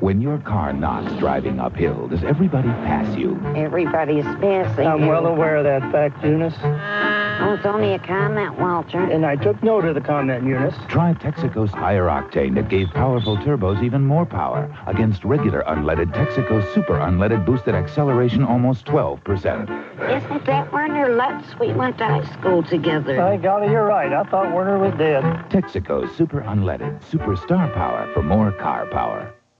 When your car knocks driving uphill, does everybody pass you? Everybody is passing. I'm well aware of that fact, Eunice. Oh, it's only a comment, Walter. And I took note of the comment, Eunice. Try Texaco's higher octane that gave powerful turbos even more power against regular unleaded Texaco Super Unleaded boosted acceleration almost 12%. Isn't that Werner Lutz? We went to high school together. By golly, you're right. I thought Werner was dead. Texaco Super Unleaded, Super Star power for more car power.